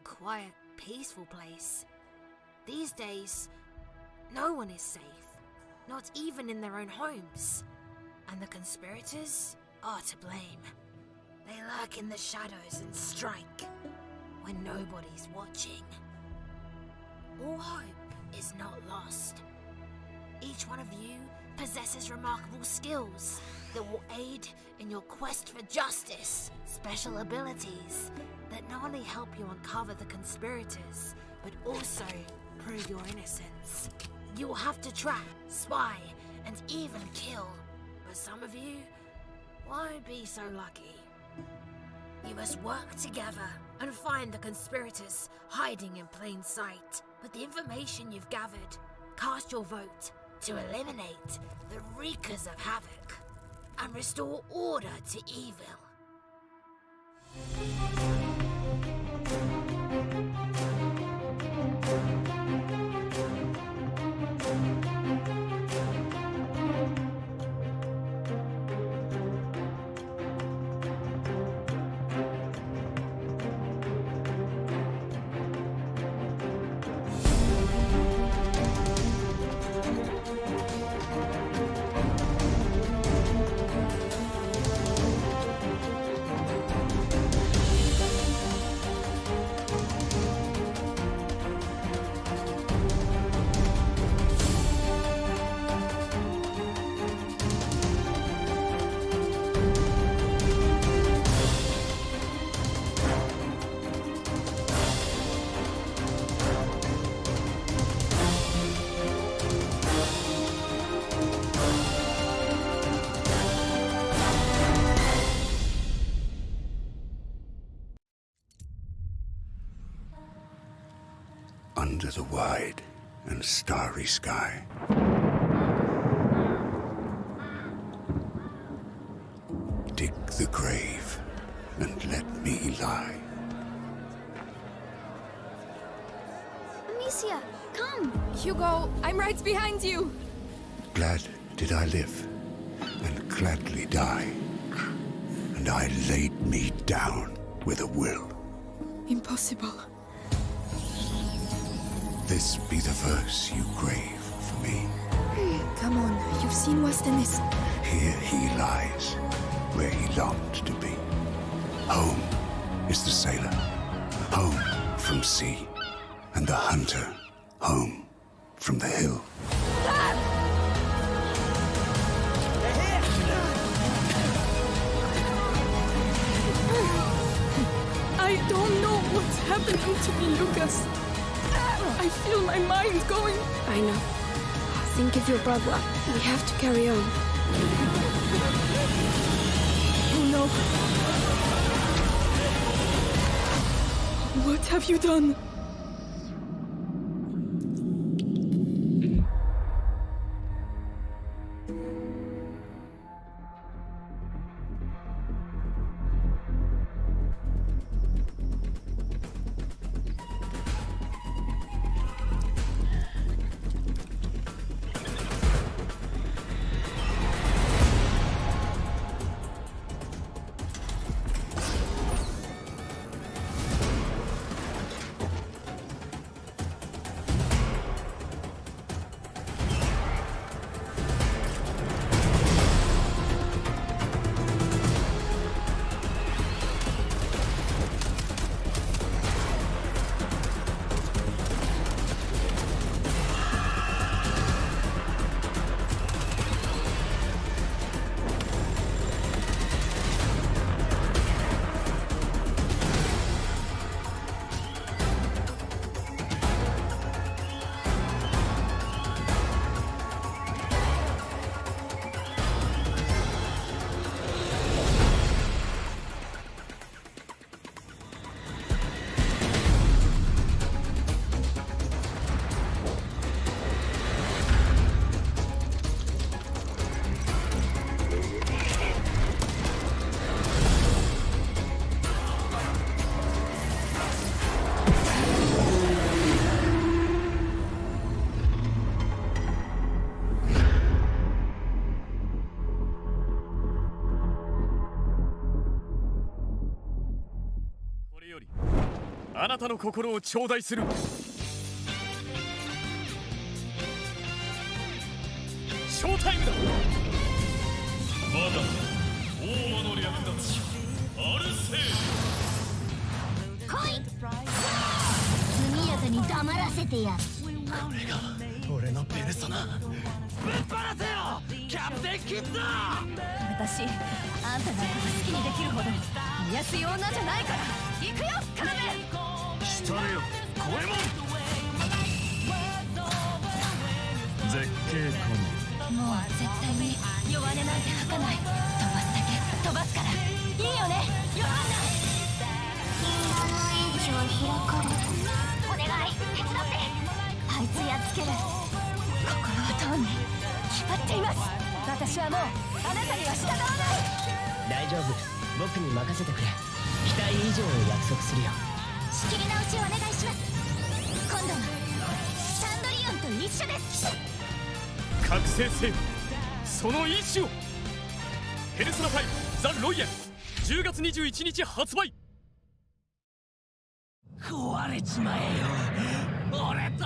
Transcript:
a quiet, peaceful place. These days, no one is safe, not even in their own homes. And the conspirators are to blame. They lurk in the shadows and strike when nobody's watching. All hope is not lost. Each one of you possesses remarkable skills that will aid in your quest for justice. Special abilities that not only help you uncover the conspirators, but also prove your innocence. You will have to track, spy, and even kill. But some of you won't be so lucky. You must work together and find the conspirators hiding in plain sight. With the information you've gathered, cast your vote to eliminate the Reekers of Havoc and restore order to Eville. Under the wide and starry sky. Dig the grave and let me lie. Amicia, come! Hugo, I'm right behind you! Glad did I live, and gladly die. And I laid me down with a will. Impossible. This be the verse you grave for me. Come on, you've seen worse than this. Here he lies, where he longed to be. Home is the sailor, home from sea, and the hunter, home from the hill. I don't know what's happening to me, Lucas. I feel my mind going. I know. Think of your brother. We have to carry on. Oh no. What have you done? あなたの心を頂戴する。ショータイムだ。まだ王魔の略奪者アルセ来い。速やかに黙らせてや俺のペルソナ。ぶっ放せよ。キャプテンキッド。私あんたのこと好きにできるほど安い女じゃないから。行くよカナメしたれよ。コエモン絶景コンもう絶対に。弱音なんて吐かない飛ばすだけ。飛ばすから。いいよね。ヨハンナ禁断のエッジは開かれお願い。手伝って。あいつやっつける。心はとうに決まっています。私はもうあなたには従わない。大丈夫。僕に任せてくれ。期待以上を約束するよ仕切り直しお願いします。今度はサンドリオンと一緒です。覚醒せよその意志をヘルソナ5ザ・ロイヤル。10月21日発売。壊れちまえよ。俺と